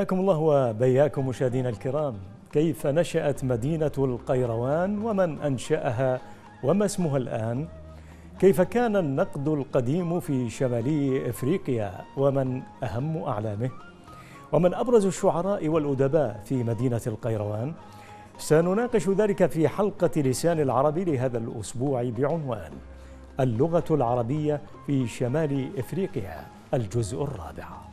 حياكم الله وبياكم مشاهدينا الكرام. كيف نشأت مدينة القيروان ومن أنشأها وما اسمها الآن؟ كيف كان النقد القديم في شمالي إفريقيا ومن أهم أعلامه؟ ومن أبرز الشعراء والأدباء في مدينة القيروان؟ سنناقش ذلك في حلقة لسان العربي لهذا الأسبوع بعنوان اللغة العربية في شمال إفريقيا الجزء الرابع.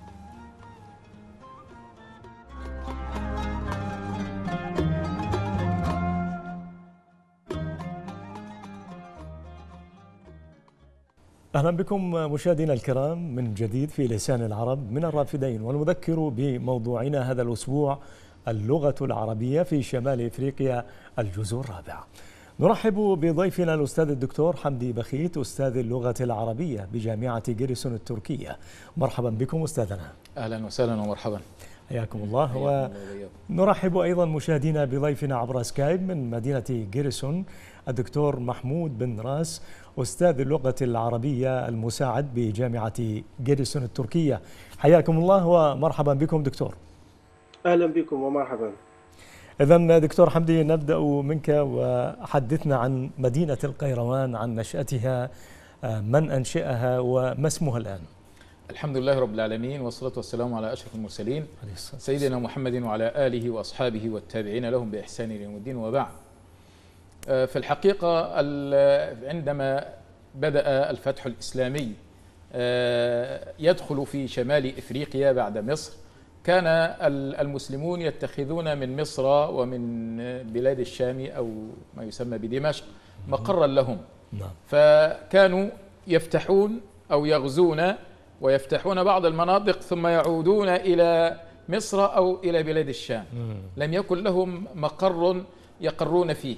أهلا بكم مشاهدينا الكرام من جديد في لسان العرب من الرافدين ونذكر بموضوعنا هذا الأسبوع اللغة العربية في شمال إفريقيا الجزء الرابع. نرحب بضيفنا الأستاذ الدكتور حمدي بخيت أستاذ اللغة العربية بجامعة جيرسون التركية. مرحبا بكم أستاذنا. أهلا وسهلا ومرحبا. حياكم الله. ونرحب أيضا مشاهدينا بضيفنا عبر سكايب من مدينة جيرسون الدكتور محمود بن راس أستاذ اللغة العربية المساعد بجامعة جيرسون التركية. حياكم الله ومرحبا بكم دكتور. أهلا بكم ومرحبا. إذا دكتور حمدي نبدأ منك وحدثنا عن مدينة القيروان عن نشأتها من أنشأها وما اسمها الآن؟ الحمد لله رب العالمين والصلاة والسلام على أشرف المرسلين سيدنا محمد وعلى آله وأصحابه والتابعين لهم بإحسان إلى يوم الدين. وبعد في الحقيقة عندما بدأ الفتح الإسلامي يدخل في شمال إفريقيا بعد مصر كان المسلمون يتخذون من مصر ومن بلاد الشام أو ما يسمى بدمشق مقرا لهم. فكانوا يفتحون أو يغزون ويفتحون بعض المناطق ثم يعودون إلى مصر أو إلى بلاد الشام. لم يكن لهم مقر يقرون فيه.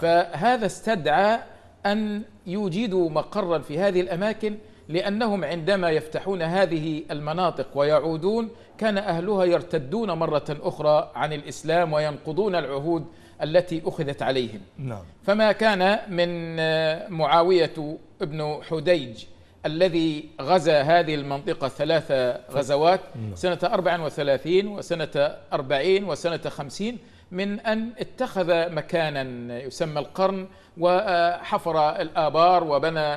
فهذا استدعى أن يوجدوا مقرا في هذه الأماكن لأنهم عندما يفتحون هذه المناطق ويعودون كان أهلها يرتدون مرة أخرى عن الإسلام وينقضون العهود التي أخذت عليهم. نعم. فما كان من معاوية ابن حديج الذي غزا هذه المنطقة ثلاث غزوات سنة 34 وسنة 40 وسنة 50 من أن اتخذ مكانا يسمى القرن وحفر الآبار وبنى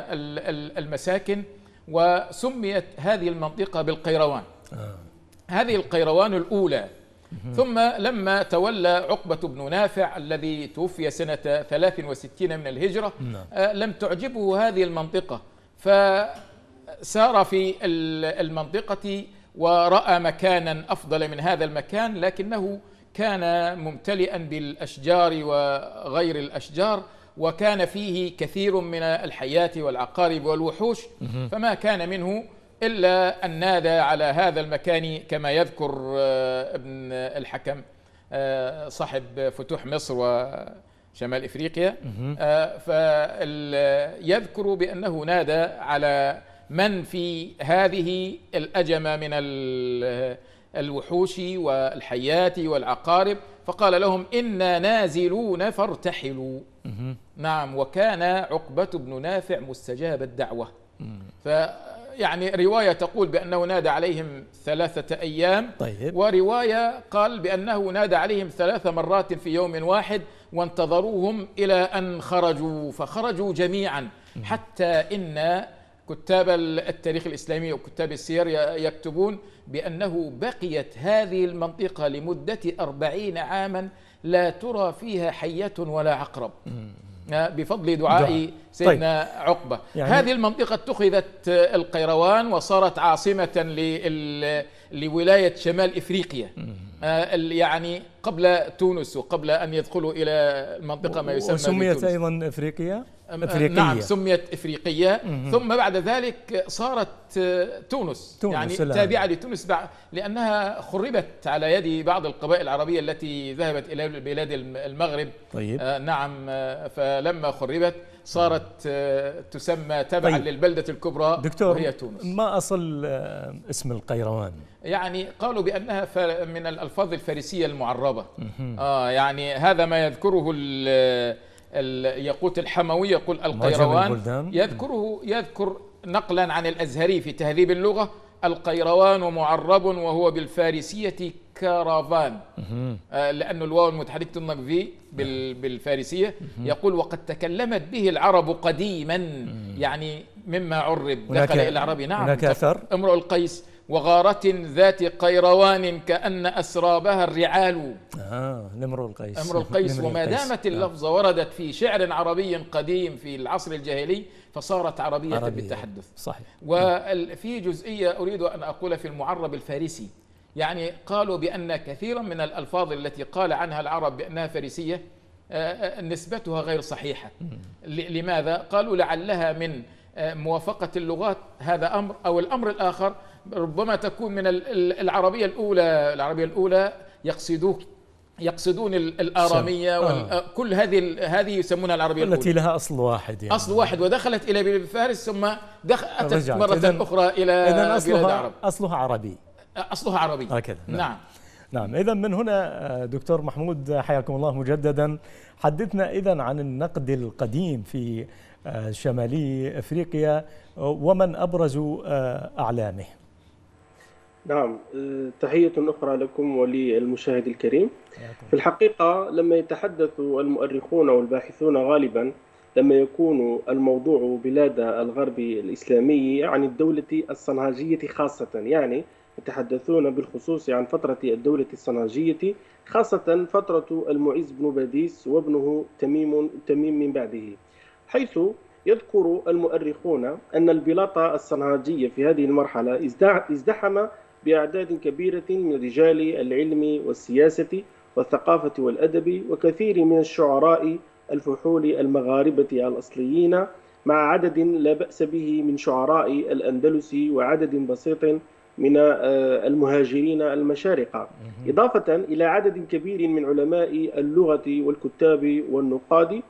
المساكن وسميت هذه المنطقة بالقيروان. هذه القيروان الأولى. ثم لما تولى عقبة بن نافع الذي توفي سنة 63 من الهجرة لم تعجبه هذه المنطقة. فسار في المنطقة ورأى مكانا أفضل من هذا المكان لكنه كان ممتلئا بالأشجار وغير الأشجار وكان فيه كثير من الحياة والعقارب والوحوش فما كان منه إلا أن نادى على هذا المكان كما يذكر ابن الحكم صاحب فتوح مصر وشمال إفريقيا. فيذكر بأنه نادى على من في هذه الأجمة من الوحوش والحيات والعقارب فقال لهم إنا نازلون فارتحلوا. نعم وكان عقبة بن نافع مستجاب الدعوة. فيعني رواية تقول بأنه نادى عليهم ثلاثة أيام طيب. ورواية قال بأنه نادى عليهم ثلاث مرات في يوم واحد وانتظروهم إلى أن خرجوا فخرجوا جميعا. حتى إن كتاب التاريخ الإسلامي وكتاب السير يكتبون بأنه بقيت هذه المنطقة لمدة أربعين عاما لا ترى فيها حية ولا عقرب. بفضل دعاء سيدنا طيب. عقبة. يعني هذه المنطقة اتخذت القيروان وصارت عاصمة لولاية شمال إفريقيا. يعني قبل تونس وقبل أن يدخلوا إلى المنطقة ما يسمى وسميت أيضا إفريقيا. إفريقية نعم سميت إفريقية ثم بعد ذلك صارت تونس, تونس يعني سلام. تابعة لتونس لأنها خربت على يد بعض القبائل العربية التي ذهبت إلى بلاد المغرب طيب. آه نعم فلما خربت صارت تسمى تبعا طيب. للبلدة الكبرى دكتور وهي تونس ما أصل اسم القيروان؟ يعني قالوا بأنها من الألفاظ الفارسية المعربة آه يعني هذا ما يذكره يقوت الحموي يقول القيروان يذكره يذكر نقلا عن الأزهري في تهذيب اللغة القيروان معرب وهو بالفارسية كرافان آه، لأن الواو المتحركة النق في بالفارسية. يقول وقد تكلمت به العرب قديما. يعني مما عرب. دخل إلى العربي نعم. هناك أثر؟ امرؤ القيس وغارة ذات قيروان كأن أسرابها الرعال. آه لامرؤ القيس. امرؤ القيس وما دامت نعم. اللفظة وردت في شعر عربي قديم في العصر الجاهلي فصارت عربية, عربية. بالتحدث. صحيح. وفي جزئية أريد أن أقول في المعرب الفارسي. يعني قالوا بأن كثيرا من الألفاظ التي قال عنها العرب بأنها فارسية آه، آه، نسبتها غير صحيحة. لماذا؟ قالوا لعلها من آه، موافقة اللغات هذا أمر أو الأمر الآخر ربما تكون من العربية الأولى العربية الأولى يقصدوك يقصدون الآرامية آه. كل هذه هذه يسمونها العربية التي لها أصل واحد يعني. أصل واحد ودخلت إلى بلاد فارس ثم دخل أتت مرة إذن أخرى إلى إذن أصلها بلاد عرب أصلها عربي. أصلها عربي. هكذا. نعم. نعم. نعم. إذا من هنا آه، دكتور محمود حياكم الله مجددا. حدثنا إذا عن النقد القديم في آه، شمالي أفريقيا ومن أبرز آه، أعلامه. نعم تحية أخرى لكم وللمشاهد الكريم. في الحقيقة لما يتحدث المؤرخون والباحثون غالبا لما يكون الموضوع بلاد الغرب الإسلامي عن الدولة الصنهاجية خاصة يعني يتحدثون بالخصوص عن فترة الدولة الصنهاجية خاصة فترة المعز بن باديس وابنه تميم تميم من بعده. حيث يذكر المؤرخون أن البلاط الصنهاجية في هذه المرحلة ازدحم بأعداد كبيرة من رجال العلم والسياسة والثقافة والأدب وكثير من الشعراء الفحول المغاربة الأصليين مع عدد لا بأس به من شعراء الأندلس وعدد بسيط من آه، المهاجرين المشارقة إضافة إلى عدد كبير من علماء اللغة والكتاب والنقاد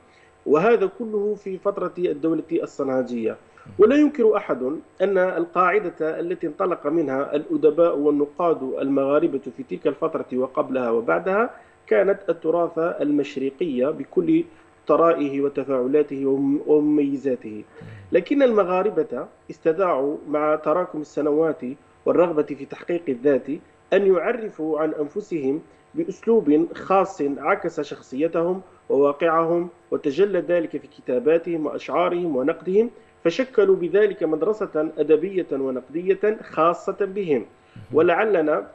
وهذا كله في فترة الدولة الصنهاجية ولا ينكر أحد أن القاعدة التي انطلق منها الأدباء والنقاد المغاربة في تلك الفترة وقبلها وبعدها كانت التراث المشرقية بكل طرائه وتفاعلاته ومميزاته. لكن المغاربة استدعوا مع تراكم السنوات والرغبة في تحقيق الذات أن يعرفوا عن أنفسهم بأسلوب خاص عكس شخصيتهم وواقعهم وتجلى ذلك في كتاباتهم وأشعارهم ونقدهم فشكلوا بذلك مدرسة أدبية ونقدية خاصة بهم. ولعلنا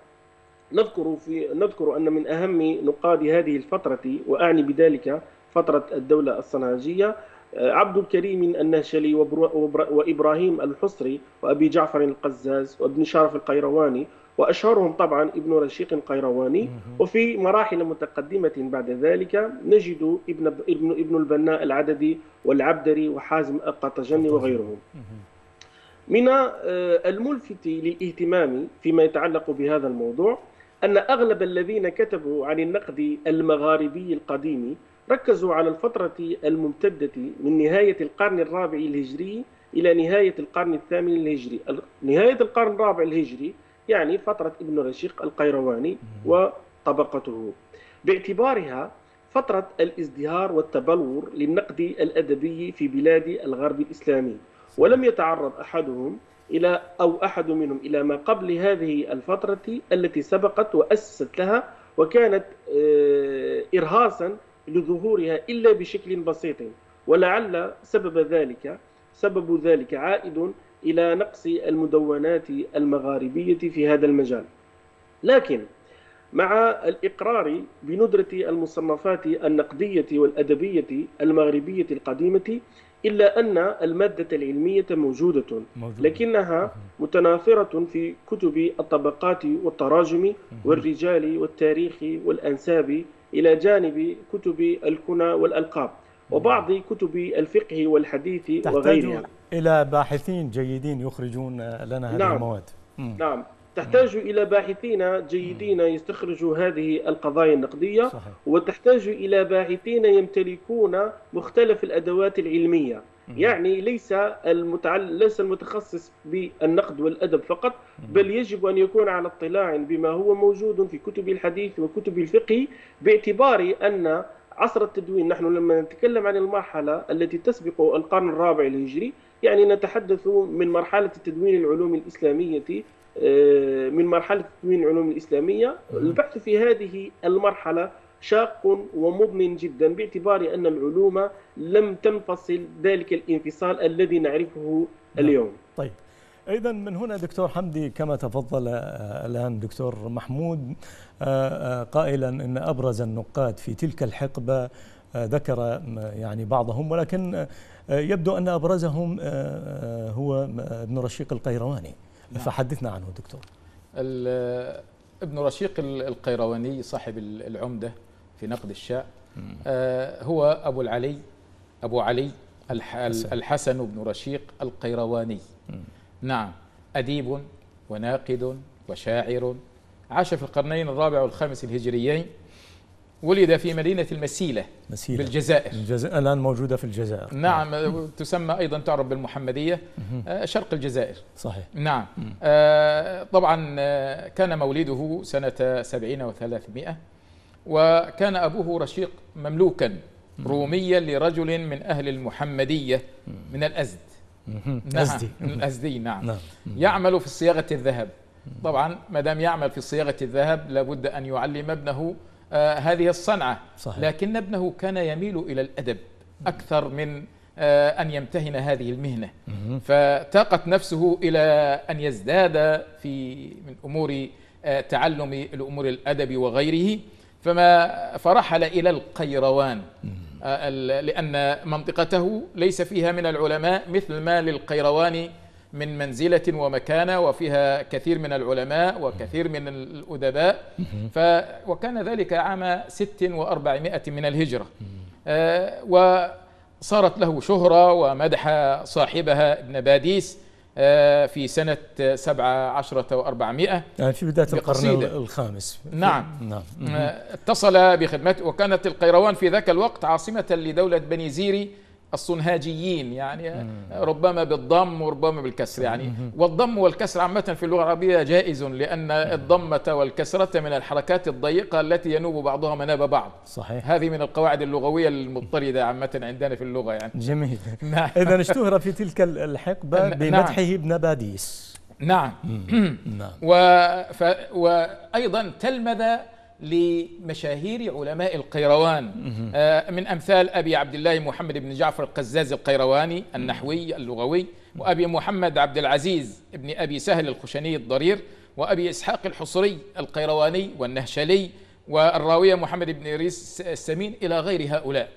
نذكر في نذكر أن من أهم نقاد هذه الفترة وأعني بذلك فترة الدولة الصناعية عبد الكريم النهشلي وإبراهيم الحصري وأبي جعفر القزاز وابن شرف القيرواني وأشهرهم طبعا ابن رشيق القيرواني وفي مراحل متقدمة بعد ذلك نجد ابن ابن ابن البناء العددي والعبدري وحازم القطجني وغيرهم. من آه، الملفت للاهتمام فيما يتعلق بهذا الموضوع أن أغلب الذين كتبوا عن النقد المغاربي القديم ركزوا على الفترة الممتدة من نهاية القرن الرابع الهجري إلى نهاية القرن الثامن الهجري. نهاية القرن الرابع الهجري يعني فترة ابن رشيق القيرواني وطبقته. باعتبارها فترة الازدهار والتبلور للنقد الأدبي في بلاد الغرب الإسلامي ولم يتعرض أحدهم إلى أو أحد منهم إلى ما قبل هذه الفترة التي سبقت وأسست لها وكانت آه، إرهاصا لظهورها إلا بشكل بسيط ولعل سبب ذلك سبب ذلك عائد إلى نقص المدونات المغاربية في هذا المجال. لكن مع الإقرار بندرة المصنفات النقدية والأدبية المغربية القديمة إلا أن المادة العلمية موجودة لكنها متناثرة في كتب الطبقات والتراجم والرجال والتاريخ والأنساب إلى جانب كتب الكنى والألقاب وبعض كتب الفقه والحديث وغيرها. إلى باحثين جيدين يخرجون لنا هذه نعم. المواد. نعم. تحتاج إلى باحثين جيدين يستخرجوا هذه القضايا النقدية صحيح. وتحتاج إلى باحثين يمتلكون مختلف الأدوات العلمية. يعني ليس المتعل... ليس المتخصص بالنقد والأدب فقط بل يجب أن يكون على اطلاع بما هو موجود في كتب الحديث وكتب الفقه باعتبار أن عصر التدوين. نحن لما نتكلم عن المرحلة التي تسبق القرن الرابع الهجري يعني نتحدث من مرحلة تدوين العلوم الإسلامية من مرحلة تكوين العلوم الإسلامية. البحث في هذه المرحلة شاق ومضن جدا باعتبار أن العلوم لم تنفصل ذلك الانفصال الذي نعرفه نعم. اليوم. طيب. إذا من هنا دكتور حمدي كما تفضل آه، الآن دكتور محمود آه، آه، قائلا أن أبرز النقاد في تلك الحقبة ذكر يعني بعضهم ولكن يبدو أن أبرزهم هو ابن رشيق القيرواني. نعم. فحدثنا عنه دكتور. ابن رشيق القيرواني صاحب العمدة في نقد الشاء. هو أبو العلي أبو علي الحسن بن رشيق القيرواني. نعم. أديب وناقد وشاعر. عاش في القرنين الرابع والخامس الهجريين. ولد في مدينة المسيلة مسيلة. بالجزائر. الجزائر الآن موجودة في الجزائر. نعم, نعم. تسمى أيضا تعرف بالمحمدية. آه، شرق الجزائر. صحيح. نعم. آه طبعا آه، كان مولده سنة سبعين وثلاثمائة. وكان أبوه رشيق مملوكا روميا لرجل من أهل المحمدية من الأزد. نعم. أزدي الأزدي نعم. نعم. يعمل في صياغة الذهب. طبعا ما دام يعمل في صياغة الذهب لابد أن يعلم ابنه آه هذه الصنعة. صحيح. لكن ابنه كان يميل إلى الأدب أكثر من آه أن يمتهن هذه المهنة. فتاقت نفسه إلى أن يزداد في من أمور آه تعلم الأمور الأدب وغيره. فما فرحل إلى القيروان. لأن منطقته ليس فيها من العلماء مثل ما للقيروان من منزلة ومكانة وفيها كثير من العلماء وكثير من الأدباء. ف وكان ذلك عام ست وأربعمائة من الهجرة. آه، وصارت له شهرة ومدح صاحبها ابن باديس. في سنة سبعة عشرة وأربعمائة يعني في بداية القرن الخامس. نعم. نعم. آه، اتصل بخدمته. وكانت القيروان في ذاك الوقت عاصمة لدولة بني زيري الصنهاجيين يعني ربما بالضم وربما بالكسر يعني والضم والكسر عامة في اللغة العربية جائز لأن الضمة والكسرة من الحركات الضيقة التي ينوب بعضها مناب بعض. صحيح. هذه من القواعد اللغوية المضطردة عامة عندنا في اللغة يعني. جميل. نعم. إذا اشتهر في تلك الحقبة نعم. بمدحه ابن باديس. نعم. نعم. و... ف... وأيضا تلمذ لمشاهير علماء القيروان. آه، من أمثال أبي عبد الله محمد بن جعفر القزاز القيرواني النحوي اللغوي وأبي محمد عبد العزيز بن أبي سهل الخشني الضرير وأبي إسحاق الحصري القيرواني والنهشلي والراوية محمد بن إريس السمين إلى غير هؤلاء.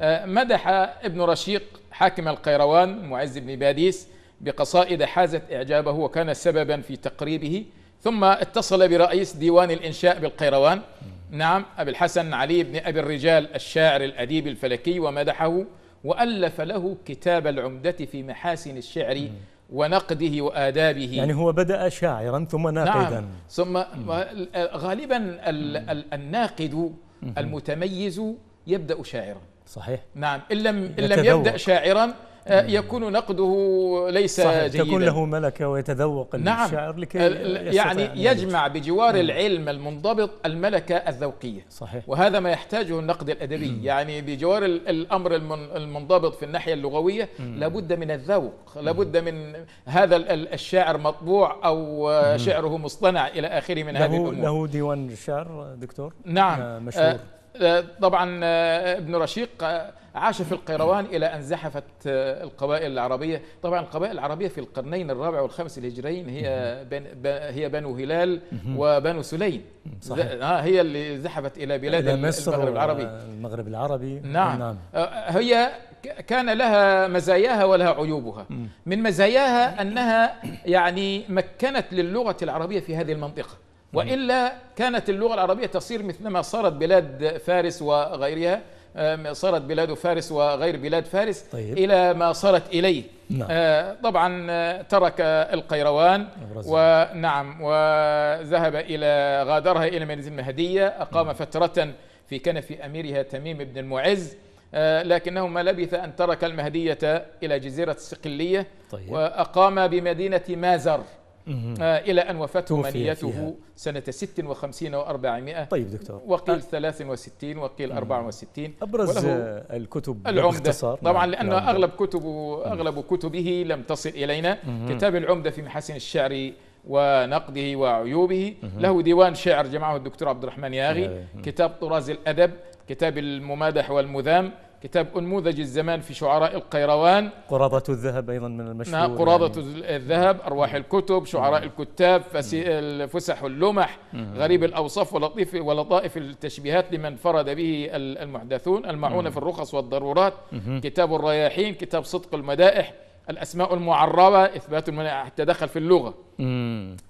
آه، مدح ابن رشيق حاكم القيروان معز بن باديس بقصائد حازت إعجابه وكان سببا في تقريبه ثم اتصل برئيس ديوان الإنشاء بالقيروان. نعم أبي الحسن علي بن أبي الرجال الشاعر الأديب الفلكي ومدحه وألف له كتاب العمدة في محاسن الشعر ونقده وآدابه. يعني هو بدأ شاعرا ثم ناقدا. نعم ثم غالبا الناقد المتميز يبدأ شاعرا. صحيح. نعم إن لم, إن لم يبدأ شاعرا يكون نقده ليس صحيح جيدا. تكون له ملكة ويتذوق نعم. الشاعر لكي يعني يجمع بجوار. العلم المنضبط الملكة الذوقية. صحيح. وهذا ما يحتاجه النقد الأدبي. مم. يعني بجوار الأمر المنضبط في الناحية اللغوية مم. لابد من الذوق لابد من هذا الشاعر مطبوع أو مم. شعره مصطنع إلى آخره من هذه الأمور. له ديوان شعر دكتور؟ نعم. آه، مشهور. آه طبعا ابن رشيق عاش في القيروان إلى أن زحفت آه، القبائل العربية. طبعا القبائل العربية في القرنين الرابع والخامس الهجريين هي بن هي بنو هلال وبنو سليم. صحيح. آه، هي اللي زحفت إلى بلاد إلى مصر المغرب العربي. المغرب العربي. نعم, نعم. آه، هي كان لها مزاياها ولها عيوبها. من مزاياها أنها يعني مكنت للغة العربية في هذه المنطقة. وإلا كانت اللغة العربية تصير مثلما صارت بلاد فارس وغيرها صارت بلاد فارس وغير بلاد فارس طيب. إلى ما صارت إليه نعم. آه، طبعا آه، ترك القيروان ونعم وذهب إلى غادرها إلى مدينة المهدية أقام نعم. فترة في كنف أميرها تميم بن المعز آه، لكنه ما لبث أن ترك المهدية إلى جزيرة الصقلية طيب. وأقام بمدينة مازر إلى أن وفاته منيته سنة 56 و400 طيب دكتور. وقيل 63 وقيل 64 أبرز الكتب العمدة. طبعا نعم. لأن أغلب كتبه أغلب كتبه لم تصل إلينا. كتاب العمدة في محاسن الشعر ونقده وعيوبه. له ديوان شعر جمعه الدكتور عبد الرحمن ياغي. كتاب طراز الأدب كتاب الممادح والمذام. كتاب أنموذج الزمان في شعراء القيروان. قراضة الذهب أيضا من المشهور نعم قراضة يعني. الذهب أرواح الكتب شعراء الكتاب فسح اللمح غريب الأوصاف ولطيف ولطائف التشبيهات لمن فرد به المحدثون المعونة في الرخص والضرورات. كتاب الرياحين كتاب صدق المدائح الأسماء المعربة إثبات حتى دخل في اللغة.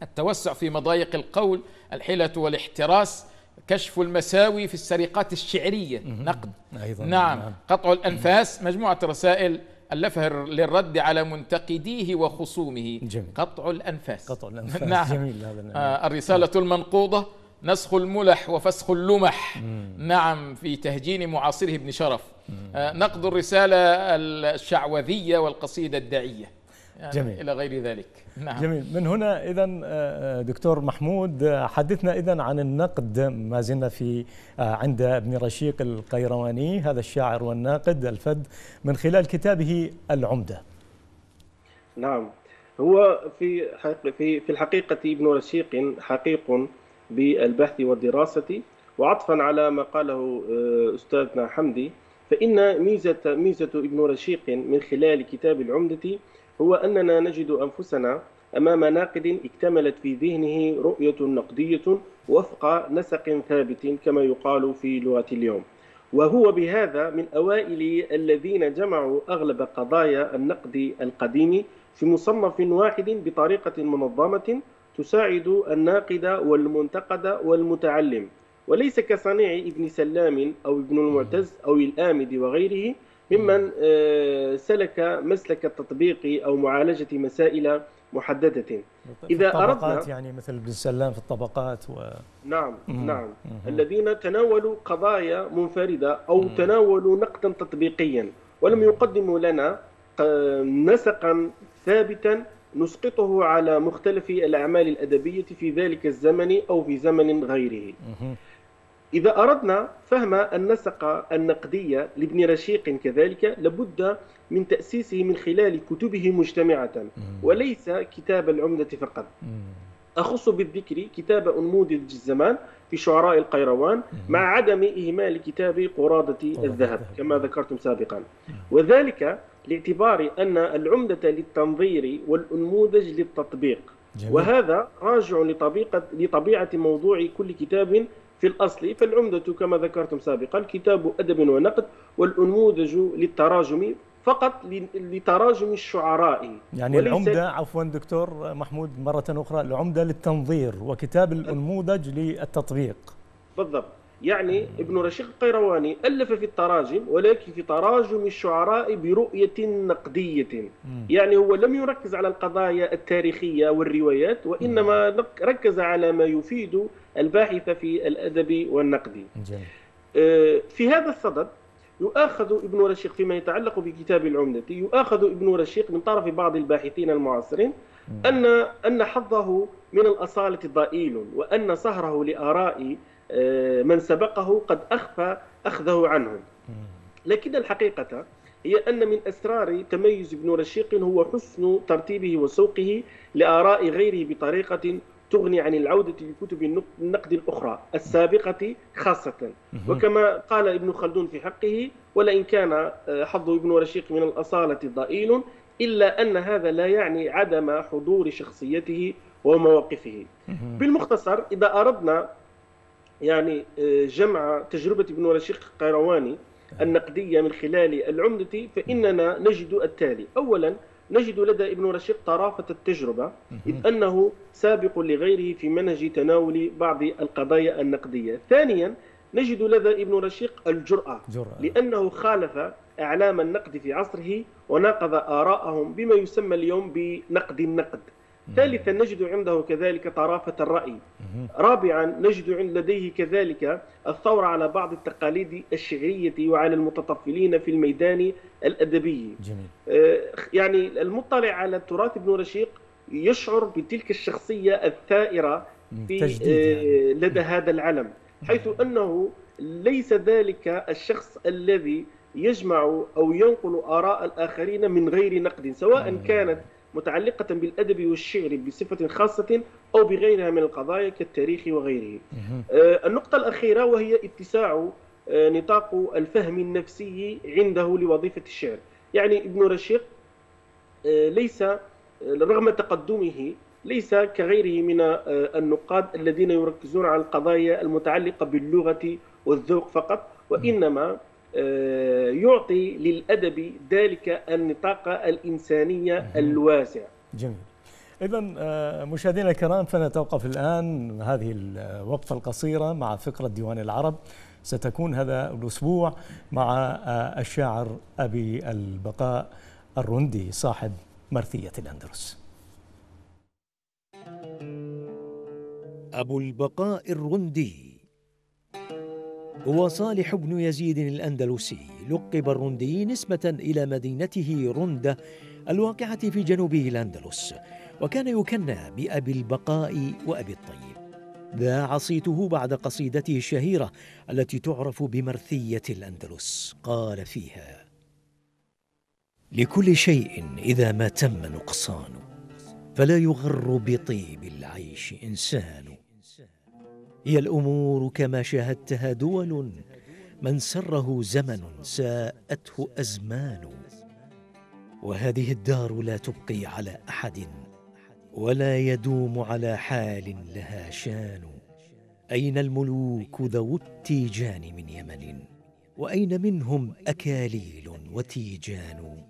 التوسع في مضايق القول الحيلة والاحتراس كشف المساوي في السرقات الشعرية نقد. أيضا نعم. نعم. قطع الأنفاس مجموعة رسائل ألفها للرد على منتقديه وخصومه. جميل. قطع الأنفاس. قطع الأنفاس. نعم. جميل هذا آه الرسالة المنقوضة نسخ الملح وفسخ اللمح. مم. نعم في تهجين معاصره ابن شرف. آه نقد الرسالة الشعوذية والقصيدة الدعية يعني جميل. إلى غير ذلك. نعم. جميل. من هنا إذا آه، آه، دكتور محمود آه، حدثنا إذا عن النقد ما زلنا في عند ابن رشيق القيرواني هذا الشاعر والناقد الفد من خلال كتابه العمدة. نعم. هو في في في الحقيقة ابن رشيق حقيق بالبحث والدراسة. وعطفا على ما قاله أستاذنا حمدي فإن ميزة ميزة ابن رشيق من خلال كتاب العمدة هو أننا نجد أنفسنا أمام ناقد اكتملت في ذهنه رؤية نقدية وفق نسق ثابت كما يقال في لغة اليوم. وهو بهذا من أوائل الذين جمعوا أغلب قضايا النقد القديم في مصنف واحد بطريقة منظمة تساعد الناقد والمنتقد والمتعلم وليس كصنيع ابن سلام أو ابن المعتز أو الآمد وغيره ممن آه، سلك مسلك التطبيق أو معالجة مسائل محددة إذا أردنا يعني مثل ابن سلام في الطبقات و... نعم مم. نعم مم. الذين تناولوا قضايا منفردة أو مم. تناولوا نقدا تطبيقيا ولم يقدموا لنا نسقا ثابتا نسقطه على مختلف الأعمال الأدبية في ذلك الزمن أو في زمن غيره مم. إذا أردنا فهم النسق النقدية لابن رشيق كذلك لابد من تأسيسه من خلال كتبه مجتمعة وليس كتاب العمدة فقط. أخص بالذكر كتاب أنموذج الزمان في شعراء القيروان مع عدم إهمال كتاب قرادة الذهب كما ذكرتم سابقا. وذلك لاعتبار أن العمدة للتنظير والأنموذج للتطبيق. جميل. وهذا راجع لطبيعة, لطبيعة موضوع كل كتاب في الأصل فالعمدة كما ذكرتم سابقا كتاب أدب ونقد والأنموذج للتراجم فقط لتراجم الشعراء. يعني العمدة عفوا دكتور محمود مرة أخرى العمدة للتنظير وكتاب الأنموذج للتطبيق. بالضبط. يعني ابن رشيق القيرواني ألف في التراجم ولكن في تراجم الشعراء برؤية نقدية. يعني هو لم يركز على القضايا التاريخية والروايات وإنما ركز على ما يفيد الباحث في الأدب والنقد. آه، في هذا الصدد يؤاخذ ابن رشيق فيما يتعلق بكتاب العمدة يؤاخذ ابن رشيق من طرف بعض الباحثين المعاصرين أن أن حظه من الأصالة ضئيل وأن صهره لآراء آه، من سبقه قد أخفى أخذه عنهم لكن الحقيقة هي أن من أسرار تميز ابن رشيق هو حسن ترتيبه وسوقه لآراء غيره بطريقة تغني عن العودة لكتب النقد الأخرى السابقة خاصة. وكما قال ابن خلدون في حقه ولئن كان آه، حظ ابن رشيق من الأصالة ضئيل إلا أن هذا لا يعني عدم حضور شخصيته ومواقفه. بالمختصر إذا أردنا يعني آه، جمع تجربة ابن رشيق قيرواني النقدية من خلال العمدة فإننا نجد التالي. أولا نجد لدى ابن رشيق طرافة التجربة إذ أنه سابق لغيره في منهج تناول بعض القضايا النقدية. ثانيا نجد لدى ابن رشيق الجرأة جرأة. لأنه خالف إعلام النقد في عصره وناقض آراءهم بما يسمى اليوم بنقد النقد. ثالثا نجد عنده كذلك طرافة الرأي. رابعا نجد لديه كذلك الثورة على بعض التقاليد الشعرية وعلى المتطفلين في الميدان الأدبي. جميل. آه، يعني المطلع على تراث ابن رشيق يشعر بتلك الشخصية الثائرة في يعني. آه، لدى هذا العلم حيث أنه ليس ذلك الشخص الذي يجمع أو ينقل آراء الآخرين من غير نقد سواء كانت متعلقة بالأدب والشعر بصفة خاصة أو بغيرها من القضايا كالتاريخ وغيره. آه، النقطة الأخيرة وهي اتساع آه، نطاق الفهم النفسي عنده لوظيفة الشعر. يعني ابن رشيق آه، ليس رغم تقدمه ليس كغيره من النقاد الذين يركزون على القضايا المتعلقة باللغة والذوق فقط وإنما يعطي للأدب ذلك النطاق الإنسانية الواسع. جميل. إذا آه، مشاهدينا الكرام فنتوقف الآن هذه الوقفة القصيرة مع فقرة ديوان العرب. ستكون هذا الأسبوع مع آه، الشاعر أبي البقاء الرندي صاحب مرثية الأندلس. أبو البقاء الرندي. هو صالح بن يزيد الأندلسي لقب الرندي نسبة إلى مدينته رندة الواقعة في جنوب الأندلس وكان يكنى بأبي البقاء وأبي الطيب. ذاع صيته بعد قصيدته الشهيرة التي تعرف بمرثية الأندلس. قال فيها لكل شيء إذا ما تم نقصان فلا يغر بطيب العيش إنسان هي الأمور كما شاهدتها دول من سره زمن ساءته أزمان. وهذه الدار لا تبقي على أحد ولا يدوم على حال لها شان. أين الملوك ذو التيجان من يمن؟ وأين منهم أكاليل وتيجان؟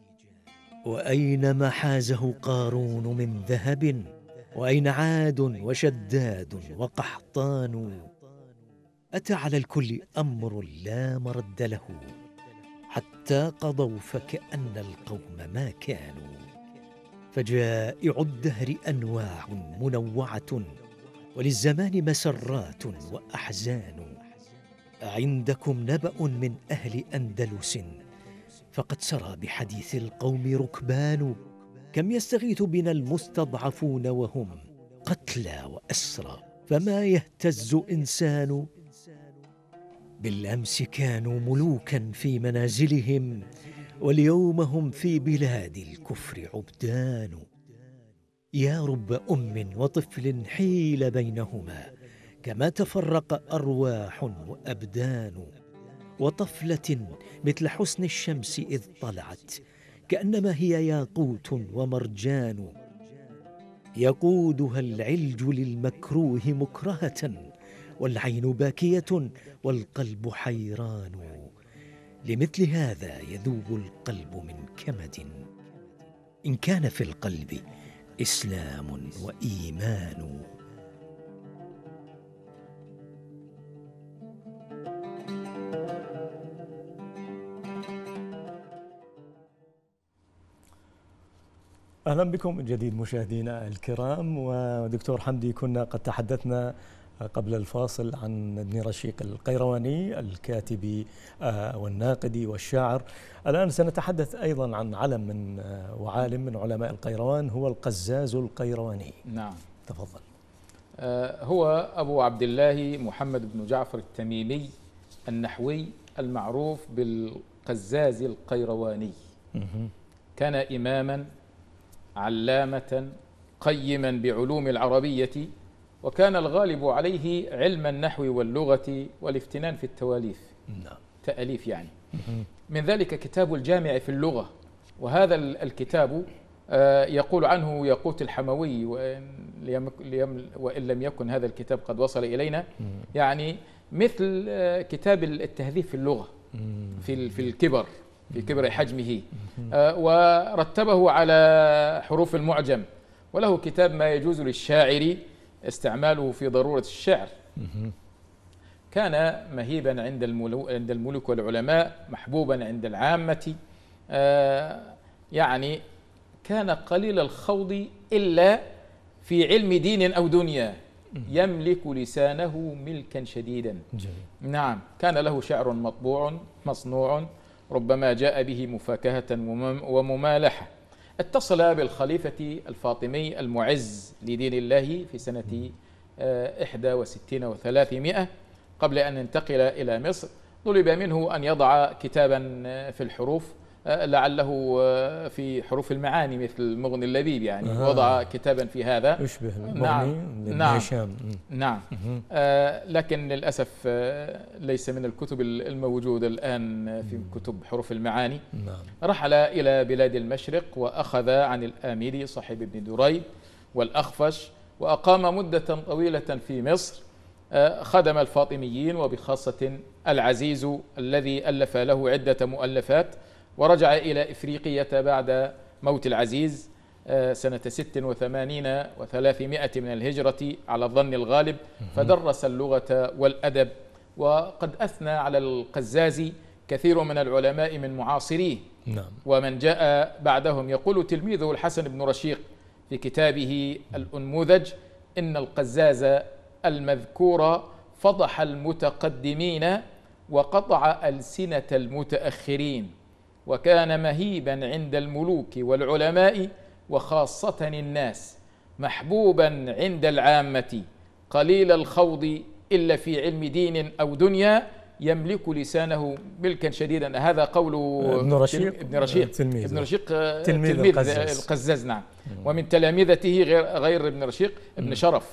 وأين ما حازه قارون من ذهب؟ وأين عاد وشداد وقحطان؟ أتى على الكل أمر لا مرد له حتى قضوا فكأن القوم ما كانوا. فجائع الدهر أنواع منوعة وللزمان مسرات وأحزان. عندكم نبأ من أهل أندلس فقد سرى بحديث القوم ركبان كم يستغيث بنا المستضعفون وهم قتلى وأسرى فما يهتز إنسان؟ بالأمس كانوا ملوكا في منازلهم واليوم هم في بلاد الكفر عبدان. يا رب أم وطفل حيل بينهما كما تفرق أرواح وأبدان. وطفلة مثل حسن الشمس إذ طلعت كأنما هي ياقوت ومرجان. يقودها العلج للمكروه مكرهة والعين باكية والقلب حيران. لمثل هذا يذوب القلب من كمد. إن كان في القلب إسلام وإيمان. أهلا بكم من جديد مشاهدينا الكرام ودكتور حمدي كنا قد تحدثنا قبل الفاصل عن ابن رشيق القيرواني الكاتب آه، والناقد والشاعر. الآن سنتحدث أيضا عن علم من آه، وعالم من علماء القيروان هو القزاز القيرواني. نعم. تفضل. آه، هو أبو عبد الله محمد بن جعفر التميمي النحوي المعروف بالقزاز القيرواني. كان إماما علامة قيما بعلوم العربية وكان الغالب عليه علم النحو واللغة والافتنان في التواليف. نعم. تأليف يعني. من ذلك كتاب الجامع في اللغة. وهذا الكتاب آه، يقول عنه يقوت الحموي وإن, وإن لم يكن هذا الكتاب قد وصل إلينا. يعني مثل آه، كتاب التهذيب في اللغة في الكبر. في كبر حجمه. آه، ورتبه على حروف المعجم. وله كتاب ما يجوز للشاعر استعماله في ضرورة الشعر. كان مهيبا عند الملوك, عند الملوك والعلماء محبوبا عند العامة. آه، يعني كان قليل الخوض إلا في علم دين أو دنيا. يملك لسانه ملكا شديدا. جميل. نعم كان له شعر مطبوع مصنوع. ربما جاء به مفاكهة وممالحة. اتصل بالخليفة الفاطمي المعز لدين الله في سنة آه، إحدى وستين وثلاثمائة قبل أن ينتقل إلى مصر. طلب منه أن يضع كتابا آه، في الحروف. لعله في حروف المعاني مثل مغني اللذيذ يعني آه. وضع كتابا في هذا يشبه المغني نعم نعم, هشام. نعم. آه لكن للأسف آه ليس من الكتب الموجودة الآن في كتب حروف المعاني نعم. رحل إلى بلاد المشرق وأخذ عن الآميري صاحب ابن دريد والأخفش وأقام مدة طويلة في مصر آه، خدم الفاطميين وبخاصة العزيز الذي ألف له عدة مؤلفات ورجع إلى إفريقية بعد موت العزيز آه، سنة ست وثمانين وثلاثمائة من الهجرة على الظن الغالب فدرس اللغة والأدب. وقد أثنى على القزازي كثير من العلماء من معاصريه. نعم. ومن جاء بعدهم يقول تلميذه الحسن بن رشيق في كتابه الأنموذج إن القزاز المذكور فضح المتقدمين وقطع ألسنة المتأخرين. وكان مهيبا عند الملوك والعلماء وخاصة الناس محبوبا عند العامة. قليل الخوض إلا في علم دين أو دنيا يملك لسانه ملكا شديدا. هذا قول ابن رشيق؟ ابن رشيق. تلميذ ابن رشيق تلميذ, تلميذ القزاز. القزاز نعم. ومن تلامذته غير غير ابن رشيق ابن شرف.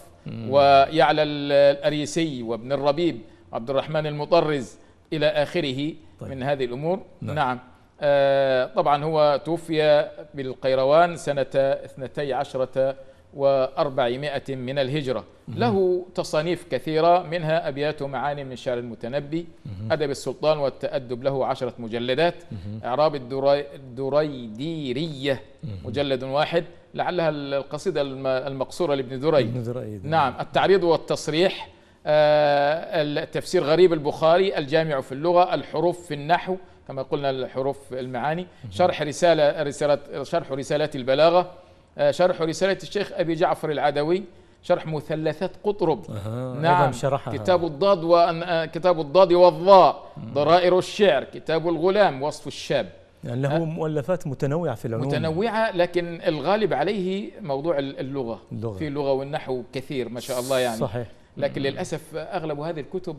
ويعلى الأريسي وابن الربيب وعبد الرحمن المطرز إلى آخره طيب. من هذه الأمور. نعم, نعم. آه طبعا هو توفي بالقيروان سنة اثنتي عشرة وأربعمائة من الهجرة. له تصانيف كثيرة منها أبيات معاني من شعر المتنبي أدب السلطان والتأدب له عشرة مجلدات إعراب الدريديرية مجلد واحد. لعلها القصيدة المقصورة لابن دري. نعم التعريض والتصريح آه، التفسير غريب البخاري الجامع في اللغة الحروف في النحو كما قلنا الحروف المعاني. شرح رسالة رسالة شرح رسالات البلاغة. آه، شرح رسالة الشيخ أبي جعفر العدوي. شرح مثلثات قطرب. أه. نعم. شرحها. كتاب الضاد وأن آه، كتاب الضاد والضاء. ضرائر الشعر. كتاب الغلام. وصف الشاب. يعني له أه. مؤلفات متنوعة في العلوم. متنوعة لكن الغالب عليه موضوع اللغة, اللغة. في اللغة والنحو كثير ما شاء الله يعني. صحيح. لكن للأسف أغلب هذه الكتب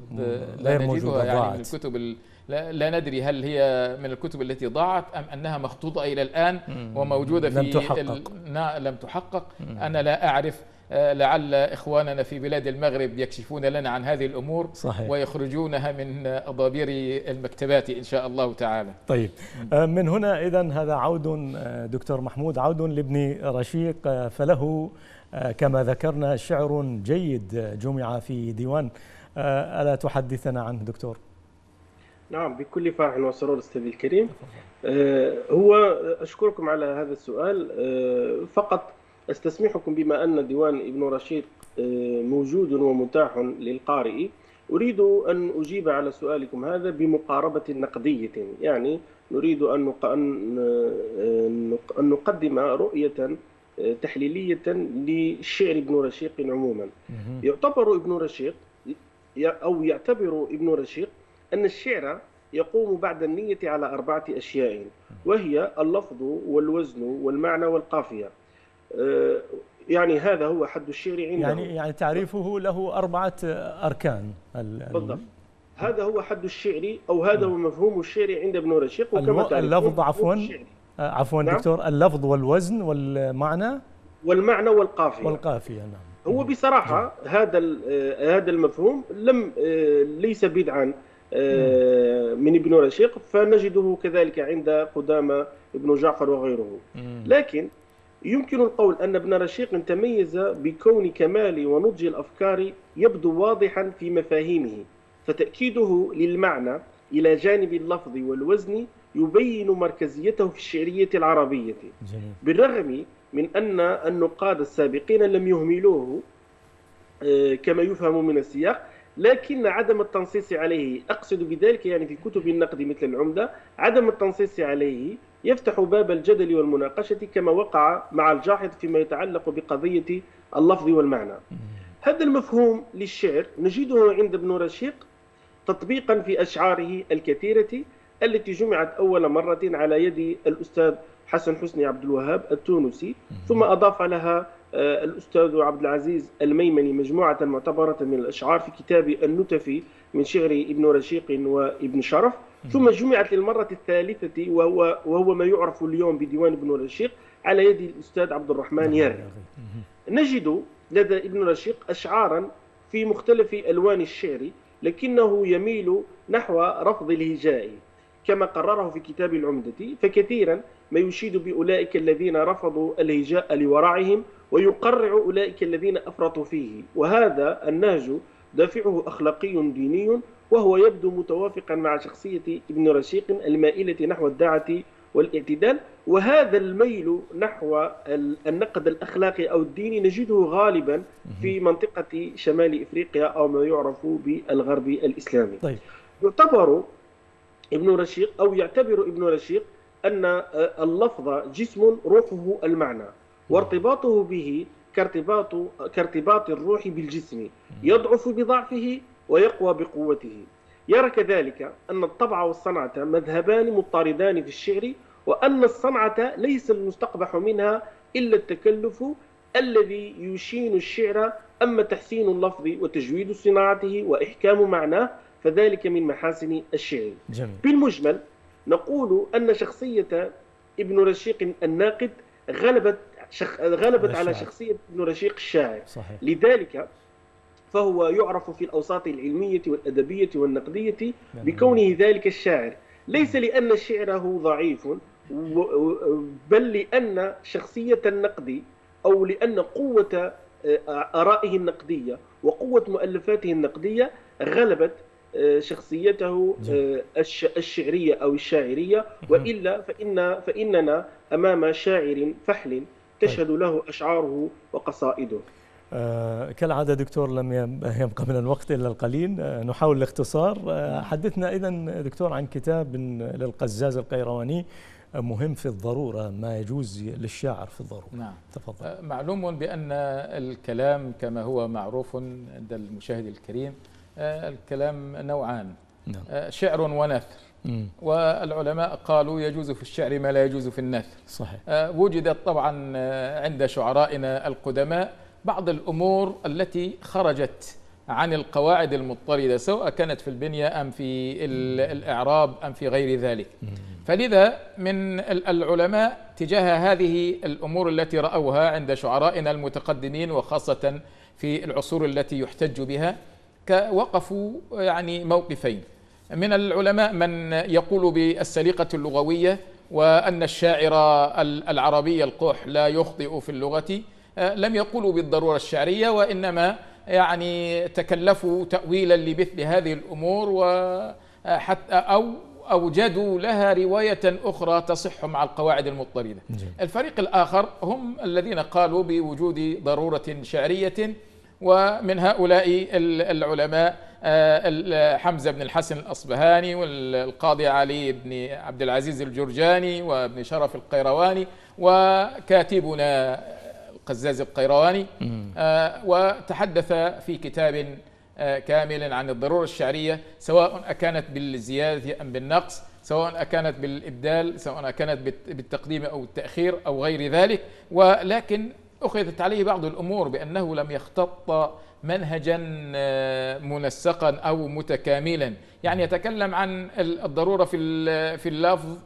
لا نجدها يعني. من الكتب لا, لا ندري هل هي من الكتب التي ضاعت أم أنها مخطوطة إلى الآن وموجودة في لم تحقق. لم تحقق. أنا لا أعرف آه، لعل إخواننا في بلاد المغرب يكشفون لنا عن هذه الأمور صحيح. ويخرجونها من أضابير المكتبات إن شاء الله تعالى. طيب. آه، من هنا إذا هذا عود آه، دكتور محمود عود لابن رشيق فله كما ذكرنا شعر جيد جمع في ديوان. ألا تحدثنا عنه دكتور؟ نعم بكل فرح وسرور استاذي الكريم. هو أشكركم على هذا السؤال. فقط أستسمحكم بما أن ديوان ابن رشيد آه، موجود ومتاح للقارئ. أريد أن أجيب على سؤالكم هذا بمقاربة نقدية. يعني نريد أن أن نقدم رؤية آه، تحليلية للشعر ابن رشيق عموما. يعتبر ابن رشيق أو يعتبر ابن رشيق أن الشعر يقوم بعد النية على أربعة أشياء وهي اللفظ والوزن والمعنى والقافية. آه، يعني هذا هو حد الشعر عنده يعني يعني تعريفه له أربعة أركان. بالضبط. هذا هو حد الشعر أو هذا هو مفهوم الشعر عند ابن رشيق وكما اللفظ عفوا. آه، عفوا نعم؟ دكتور. اللفظ والوزن والمعنى؟ والمعنى والقافية. والقافية نعم. هو بصراحة نعم. هذا آه، هذا المفهوم لم ليس بدعا. من ابن رشيق فنجده كذلك عند قدامى ابن جعفر وغيره. لكن يمكن القول أن ابن رشيق تميز بكون كمال ونضج الأفكار يبدو واضحا في مفاهيمه فتأكيده للمعنى إلى جانب اللفظ والوزن يبين مركزيته في الشعرية العربية. جميل. بالرغم من أن النقاد السابقين لم يهملوه آه، كما يفهم من السياق لكن عدم التنصيص عليه أقصد بذلك يعني في كتب النقد مثل العمدة عدم التنصيص عليه يفتح باب الجدل والمناقشة كما وقع مع الجاحظ فيما يتعلق بقضية اللفظ والمعنى. هذا المفهوم للشعر نجده عند ابن رشيق تطبيقا في أشعاره الكثيرة التي جمعت أول مرة على يد الأستاذ حسن حسني عبد الوهاب التونسي ثم أضاف لها الأستاذ عبد العزيز الميمني مجموعة معتبرة من الأشعار في كتاب النتفي من شعر ابن رشيق وابن شرف. ثم جمعت للمرة الثالثة وهو, وهو ما يعرف اليوم بديوان ابن رشيق على يد الأستاذ عبد الرحمن ياري. نجد لدى ابن رشيق أشعارا في مختلف ألوان الشعر لكنه يميل نحو رفض الهجاء كما قرره في كتاب العمدة فكثيرا ما يشيد بأولئك الذين رفضوا الهجاء لورعهم ويقرع أولئك الذين أفرطوا فيه. وهذا النهج دافعه أخلاقي ديني وهو يبدو متوافقا مع شخصية ابن رشيق المائلة نحو الدعة والاعتدال. وهذا الميل نحو النقد الأخلاقي أو الديني نجده غالبا في منطقة شمال إفريقيا أو ما يعرف بالغرب الإسلامي. طيب. يعتبر ابن رشيق أو يعتبر ابن رشيق أن اللفظ جسم روحه المعنى. وارتباطه به كارتباط كارتباط الروح بالجسم. يضعف بضعفه ويقوى بقوته. يرى كذلك أن الطبع والصنعة مذهبان مضطردان في الشعر وأن الصنعة ليس المستقبح منها إلا التكلف الذي يشين الشعر أما تحسين اللفظ وتجويد صناعته وإحكام معناه فذلك من محاسن الشعر. جميل. بالمجمل نقول أن شخصية ابن رشيق الناقد غلبت شخ... غلبت على شخصية ابن رشيق الشاعر. صحيح. لذلك فهو يعرف في الأوساط العلمية والأدبية والنقدية بكونه ذلك الشاعر. ليس لأن شعره ضعيف بل لأن شخصية النقد أو لأن قوة آرائه النقدية وقوة مؤلفاته النقدية غلبت شخصيته آه، الشعرية أو الشاعرية. وإلا فإن فإننا أمام شاعر فحل. تشهد له أشعاره وقصائده. آه كالعادة دكتور لم يبقى من الوقت إلا القليل. آه نحاول الاختصار. آه حدثنا إذا دكتور عن كتاب للقزاز القيرواني مهم في الضرورة ما يجوز للشاعر في الضرورة. نعم. تفضل. معلوم بأن الكلام كما هو معروف عند المشاهد الكريم الكلام نوعان. نعم. شعر ونثر. والعلماء قالوا يجوز في الشعر ما لا يجوز في النثر. صحيح. وجدت طبعا عند شعرائنا القدماء بعض الأمور التي خرجت عن القواعد المضطردة سواء كانت في البنية أم في الإعراب أم في غير ذلك. فلذا من العلماء تجاه هذه الأمور التي رأوها عند شعرائنا المتقدمين وخاصة في العصور التي يحتج بها وقفوا يعني موقفين. من العلماء من يقول بالسليقة اللغوية وأن الشاعر العربي القح لا يخطئ في اللغة آه، لم يقولوا بالضرورة الشعرية وإنما يعني تكلفوا تأويلا لمثل هذه الأمور وحتى أو أوجدوا لها رواية أخرى تصح مع القواعد المضطردة. الفريق الآخر هم الذين قالوا بوجود ضرورة شعرية ومن هؤلاء العلماء آه، حمزة بن الحسن الأصبهاني والقاضي علي بن عبد العزيز الجرجاني وابن شرف القيرواني وكاتبنا القزاز القيرواني آه وتحدث في كتاب آه كامل عن الضرورة الشعرية سواء أكانت بالزيادة أم بالنقص سواء أكانت بالإبدال سواء أكانت بالتقديم أو التأخير أو غير ذلك ولكن أخذت عليه بعض الأمور بأنه لم يختط منهجا آه، منسقا أو متكاملا يعني يتكلم عن الضرورة في اللفظ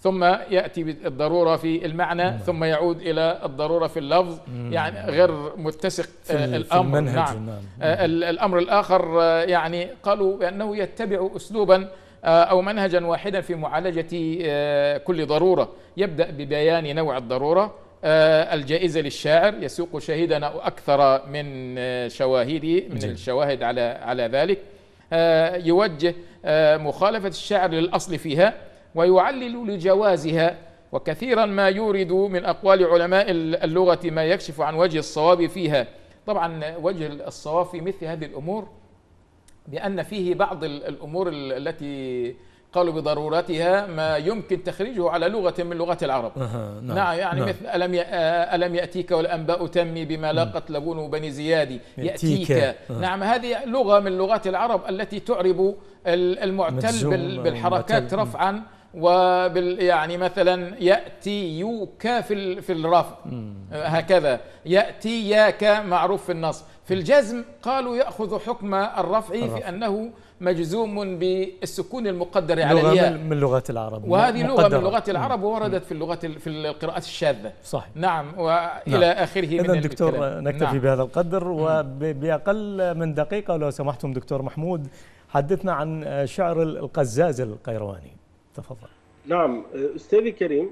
ثم يأتي بالضرورة في المعنى مم. ثم يعود إلى الضرورة في اللفظ مم. يعني غير متسق في آه، الأمر في نعم, نعم. آه، الأمر الآخر آه، يعني قالوا بأنه يتبع اسلوبا أو منهجا واحدا في معالجة كل ضرورة يبدأ ببيان نوع الضرورة الجائزة للشاعر يسوق شاهدا أو أكثر من شواهده من الشواهد على على ذلك. يوجه مخالفة الشاعر للأصل فيها ويعلل لجوازها. وكثيرا ما يورد من أقوال علماء اللغة ما يكشف عن وجه الصواب فيها. طبعا وجه الصواب في مثل هذه الأمور بأن فيه بعض الأمور التي قالوا بضرورتها ما يمكن تخريجه على لغة من لغات العرب أه نعم. نعم يعني نعم. مثل ألم ألم يأتيك والأنباء تمي بما لاقت لبون بني زياد يأتيك, يأتيك. أه. نعم هذه لغة من لغات العرب التي تعرب المعتل بالحركات رفعا وبال يعني مثلا ياتي يوك في في الرفع هكذا ياتي ياك معروف في النصب في الجزم قالوا يأخذ حكم الرفع, الرفع. في أنه مجزوم بالسكون المقدر على الياء. من لغات العرب. وهذه لغة من لغات العرب ووردت في اللغات في القراءات الشاذة. صحيح. نعم والى نعم. آخره من إذن دكتور الكلام. نكتفي نعم. بهذا القدر وباقل من دقيقة لو سمحتم دكتور محمود حدثنا عن شعر القزاز القيرواني. تفضل. نعم أستاذي كريم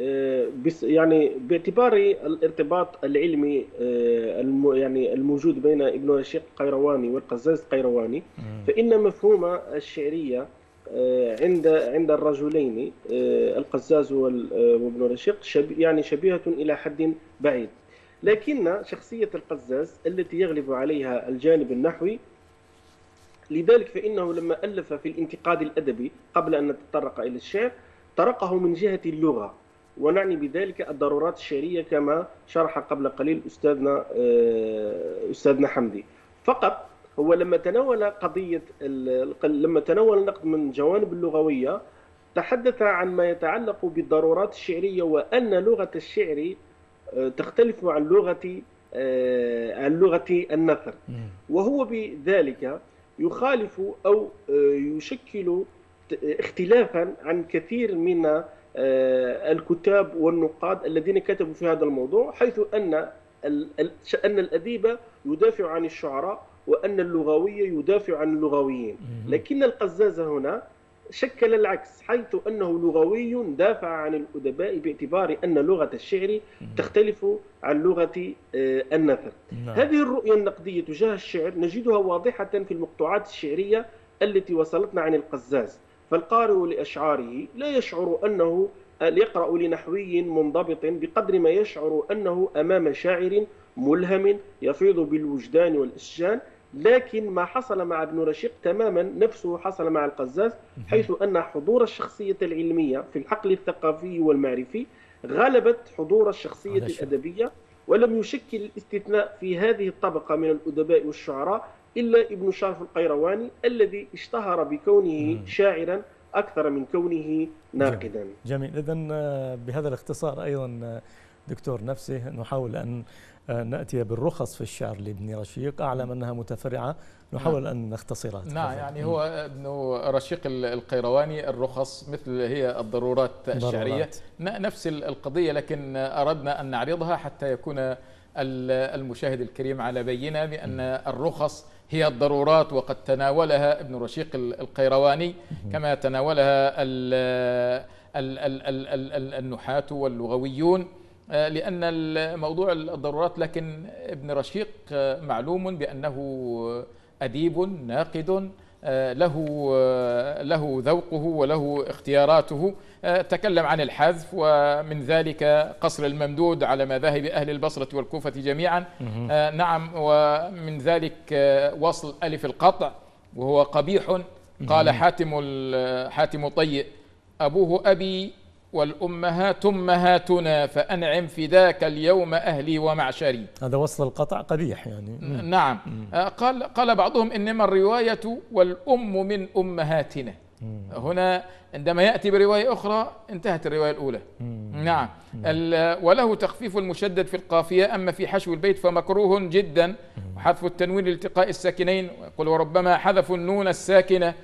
آه، يعني باعتبار الارتباط العلمي آه، يعني الموجود بين ابن رشيق القيرواني والقزاز القيرواني فإن مفهوم الشعرية آه، عند عند الرجلين القزاز وابن رشيق يعني شبيهة إلى حد بعيد. لكن شخصية القزاز التي يغلب عليها الجانب النحوي لذلك فإنه لما ألف في الانتقاد الأدبي قبل أن نتطرق إلى الشعر طرقه من جهة اللغة. ونعني بذلك الضرورات الشعرية كما شرح قبل قليل أستاذنا آه، أستاذنا حمدي. فقط هو لما تناول قضية لما تناول النقد من جوانب اللغوية تحدث عن ما يتعلق بالضرورات الشعرية وأن لغة الشعر آه، تختلف عن لغة آه، عن لغة النثر. وهو بذلك يخالف أو يشكل اختلافا عن كثير من الكتاب والنقاد الذين كتبوا في هذا الموضوع حيث أن أن الأديب يدافع عن الشعراء وأن اللغوي يدافع عن اللغويين. لكن القزاز هنا شكل العكس حيث أنه لغوي دافع عن الأدباء باعتبار أن لغة الشعر تختلف عن لغة آه، النثر. نعم. هذه الرؤية النقدية تجاه الشعر نجدها واضحة في المقطوعات الشعرية التي وصلتنا عن القزاز. فالقارئ لأشعاره لا يشعر أنه يقرأ لنحوي منضبط بقدر ما يشعر أنه أمام شاعر ملهم يفيض بالوجدان والإسجان لكن ما حصل مع ابن رشيق تماما نفسه حصل مع القزاز حيث أن حضور الشخصية العلمية في الحقل الثقافي والمعرفي غلبت حضور الشخصية الأدبية ولم يشكل الاستثناء في هذه الطبقة من الأدباء والشعراء إلا ابن شرف القيرواني الذي اشتهر بكونه شاعرا أكثر من كونه ناقدا. جميل, جميل. إذا آه، بهذا الاختصار أيضا آه، دكتور نفسه نحاول أن آه، نأتي بالرخص في الشعر لابن رشيق. أعلم أنها متفرعة. نحاول نعم. أن نختصرها. نعم يعني هو ابن رشيق القيرواني الرخص مثل هي الضرورات الشعرية. نفس القضية لكن أردنا أن نعرضها حتى يكون المشاهد الكريم على بينة بأن الرخص هي الضرورات وقد تناولها ابن رشيق القيرواني كما تناولها النحاة واللغويون. آه، لأن الموضوع الضرورات لكن ابن رشيق معلوم بأنه أديب ناقد آه، له آه، له ذوقه وله اختياراته. آه، تكلم عن الحذف ومن ذلك قصر الممدود على مذاهب أهل البصرة والكوفة جميعا. نعم ومن ذلك وصل ألف القطع وهو قبيح. قال حاتم حاتم طيء أبوه أبي والأمهات أمهاتنا فأنعم فداك اليوم أهلي ومعشري. هذا وصل القطع قبيح يعني. نعم. مم. قال قال بعضهم إنما الرواية والأم من أمهاتنا. مم. هنا عندما يأتي برواية أخرى انتهت الرواية الأولى. مم. نعم. وله تخفيف المشدد في القافية أما في حشو البيت فمكروه جدا. وحذف التنوين لالتقاء الساكنين يقول وربما حذفوا النون الساكنة. آه،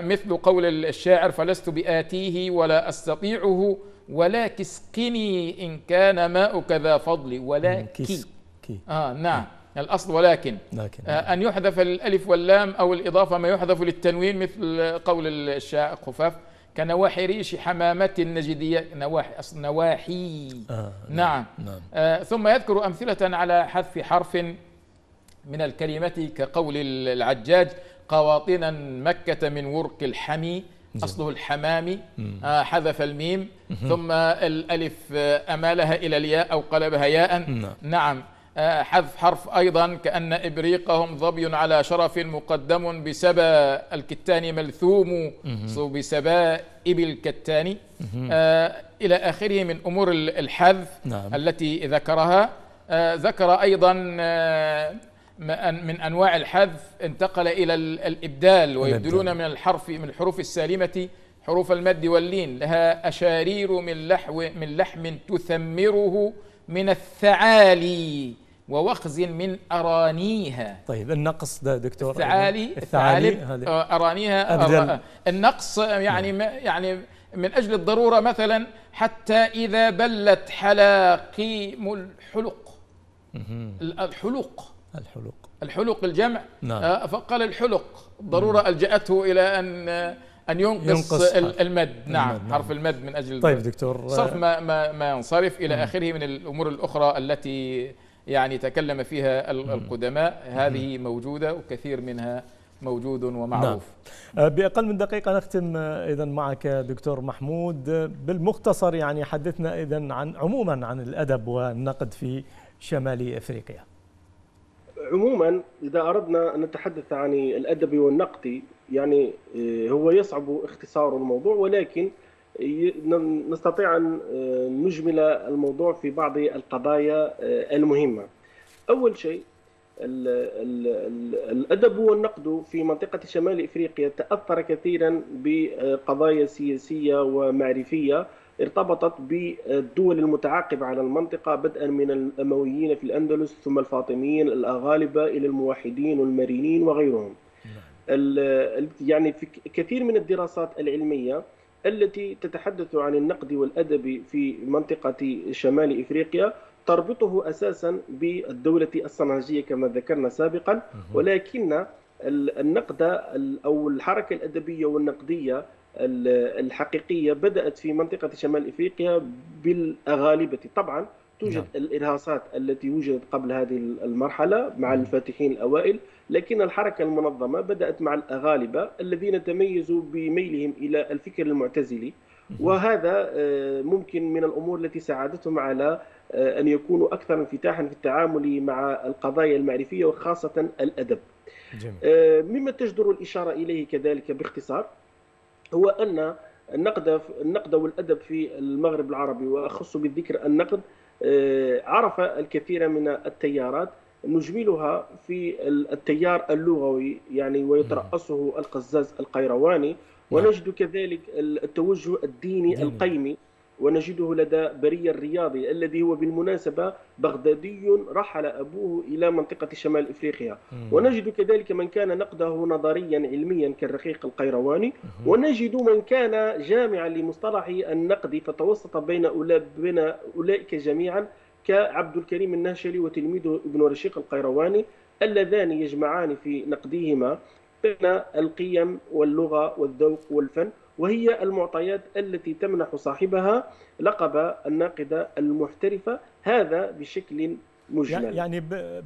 مثل قول الشاعر فلست بآتيه ولا أستطيعه ولكن اسقني إن كان ماؤك ذا فضل. ولكن. آه نعم. الأصل ولكن, لكن. آه أن يحذف الألف واللام أو الإضافة ما يحذف للتنوين مثل قول الشاعر خفاف كنواحي ريش حمامة النجدية نواحي أصل نواحي. آه نعم, نعم. آه ثم يذكر أمثلة على حذف حرف من الكلمة كقول العجاج قواطنا مكة من ورق الحمي أصله الحمام آه حذف الميم ثم الألف آه، أمالها إلى الياء أو قلبها ياء. نعم, نعم. آه حذف حرف أيضا كأن إبريقهم ظبي على شرف مقدم بسبا الكتان ملثوم بسبائب الكتان. آه إلى آخره من أمور الحذف نعم. التي ذكرها. آه ذكر أيضا من أنواع الحذف انتقل إلى الإبدال ويبدلون من الحرف من الحروف السالمة حروف المد واللين لها أشارير من لحو من لحم تثمره من الثعالي ووخز من أرانيها. طيب النقص ده دكتور الثعالي الثعالب آه، أرانيها أبدل. النقص يعني نعم. يعني من أجل الضرورة مثلا حتى إذا بلت حلاقيم الحلق. الحلق. الحلق الحلق الجمع نعم. آه، فقال الحلق ضرورة ألجأته إلى أن أن ينقص, ينقص المد. نعم المد. حرف المد من أجل طيب دكتور صرف ما, ما, ما ينصرف إلى آخره من الأمور الأخرى التي يعني تكلم فيها القدماء. هذه موجودة وكثير منها موجود ومعروف. نعم. بأقل من دقيقة نختم آه، إذا معك دكتور محمود. بالمختصر يعني حدثنا إذا عن عموما عن الأدب والنقد في شمال أفريقيا. عموما إذا أردنا أن نتحدث عن الأدب والنقد يعني آه، هو يصعب اختصار الموضوع ولكن نستطيع أن آه، نجمل الموضوع في بعض القضايا المهمة. أول شيء الأدب والنقد في منطقة شمال إفريقيا تأثر كثيرا بقضايا سياسية ومعرفية. ارتبطت بالدول المتعاقبة على المنطقة بدءا من الأمويين في الأندلس ثم الفاطميين الأغالبة إلى الموحدين والمرينين وغيرهم. يعني في كثير من الدراسات العلمية التي تتحدث عن النقد والأدب في منطقة شمال إفريقيا تربطه أساسا بالدولة الصناعية كما ذكرنا سابقا. ولكن النقد أو الحركة الأدبية والنقدية الحقيقية بدأت في منطقة شمال إفريقيا بالأغالبة. طبعا توجد نعم. الإرهاصات التي وجدت قبل هذه المرحلة مع الفاتحين الأوائل لكن الحركة المنظمة بدأت مع الأغالبة الذين تميزوا بميلهم إلى الفكر المعتزلي. وهذا آه، ممكن من الأمور التي ساعدتهم على آه، أن يكونوا أكثر انفتاحا في التعامل مع القضايا المعرفية وخاصة الأدب. جميل. آه، مما تجدر الإشارة إليه كذلك باختصار؟ هو أن النقد النقد والأدب في المغرب العربي وأخص بالذكر النقد آه، عرف الكثير من التيارات نجملها في التيار اللغوي يعني ويترأسه القزاز القيرواني نعم. ونجد كذلك التوجه الديني القيمي ونجده لدى بري الرياضي الذي هو بالمناسبة بغدادي رحل أبوه إلى منطقة شمال إفريقيا. ونجد كذلك من كان نقده نظريا علميا كالرقيق القيرواني. ونجد من كان جامعا لمصطلح النقد فتوسط بين بين أولئك جميعا كعبد الكريم النهشلي وتلميذه ابن رشيق القيرواني اللذان يجمعان في نقدهما بين القيم واللغة والذوق والفن. وهي المعطيات التي تمنح صاحبها لقب الناقدة المحترفة هذا بشكل مجمل. يعني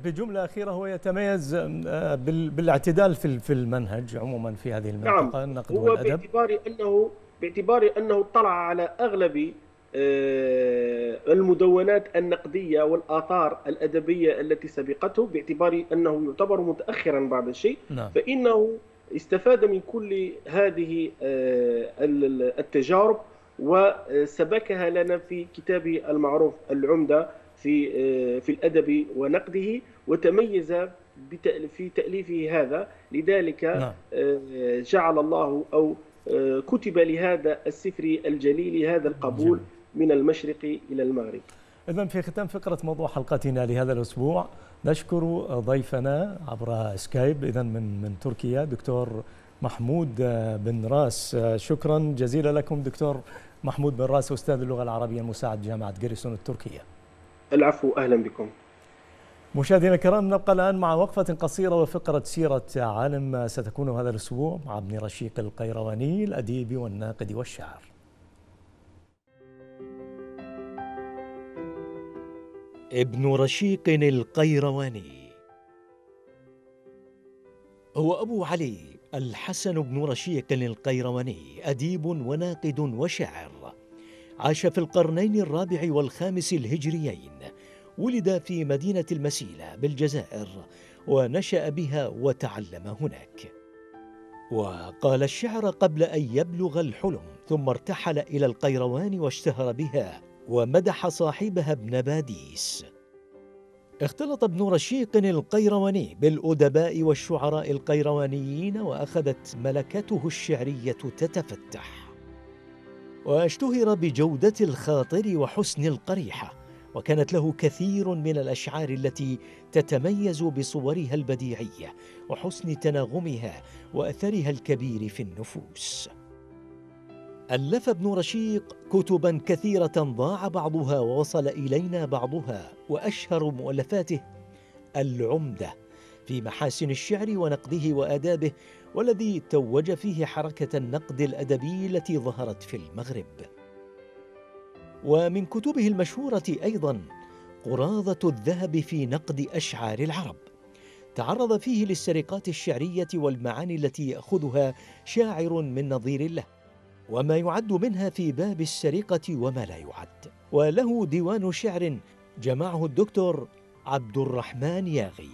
بجملة أخيرة هو يتميز آه، بالاعتدال في المنهج عموما في هذه المنطقة نعم. النقد هو والأدب. باعتبار أنه باعتبار أنه اطلع على أغلب آه، المدونات النقدية والآثار الأدبية التي سبقته باعتبار أنه يعتبر متأخرا بعض الشيء. نعم. فإنه استفاد من كل هذه آه، التجارب وسبكها لنا في كتابه المعروف العمدة في آه، في الأدب ونقده وتميز في تأليفه هذا. لذلك نعم. آه، جعل الله أو كتب لهذا السفر الجليل هذا القبول من المشرق إلى المغرب. إذا في ختام فقرة موضوع حلقتنا لهذا الأسبوع نشكر ضيفنا عبر سكايب إذا من من تركيا دكتور محمود بن راس. شكرا جزيلا لكم دكتور محمود بن راس أستاذ اللغة العربية مساعد جامعة جريسون التركية. العفو أهلا بكم. مشاهدينا الكرام نبقى الآن مع وقفة قصيرة وفقرة سيرة عالم. ستكون هذا الأسبوع مع ابن رشيق القيرواني الأديب والناقد والشاعر. ابن رشيق القيرواني. هو أبو علي الحسن بن رشيق القيرواني أديب وناقد وشاعر. عاش في القرنين الرابع والخامس الهجريين. ولد في مدينة المسيلة بالجزائر ونشأ بها وتعلم هناك. وقال الشعر قبل أن يبلغ الحلم ثم ارتحل إلى القيروان واشتهر بها. ومدح صاحبها ابن باديس. اختلط ابن رشيق القيرواني بالأدباء والشعراء القيروانيين وأخذت ملكته الشعرية تتفتح. واشتهر بجودة الخاطر وحسن القريحة وكانت له كثير من الأشعار التي تتميز بصورها البديعية وحسن تناغمها وأثرها الكبير في النفوس. ألف ابن رشيق كتبا كثيرة ضاع بعضها ووصل إلينا بعضها وأشهر مؤلفاته العمدة في محاسن الشعر ونقده وآدابه والذي توج فيه حركة النقد الأدبي التي ظهرت في المغرب. ومن كتبه المشهورة أيضا قراضة الذهب في نقد أشعار العرب. تعرض فيه للسرقات الشعرية والمعاني التي يأخذها شاعر من نظير له وما يعد منها في باب السرقة وما لا يعد. وله ديوان شعر جمعه الدكتور عبد الرحمن ياغي.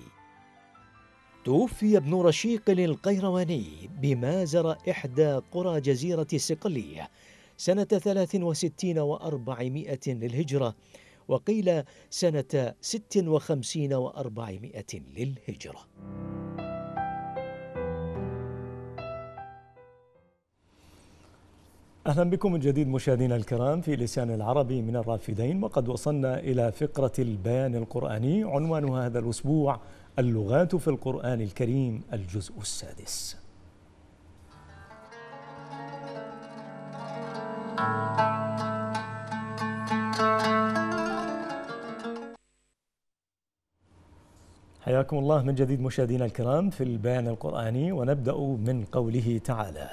توفي ابن رشيق القيرواني بمازر إحدى قرى جزيرة صقلية سنة ثلاث وستين وأربعمائة للهجرة وقيل سنة ست وخمسين وأربعمائة للهجرة. أهلا بكم من جديد مشاهدينا الكرام في لسان العربي من الرافدين وقد وصلنا إلى فقرة البيان القرآني. عنوانها هذا الأسبوع اللغات في القرآن الكريم الجزء السادس. حياكم الله من جديد مشاهدينا الكرام في البيان القرآني ونبدأ من قوله تعالى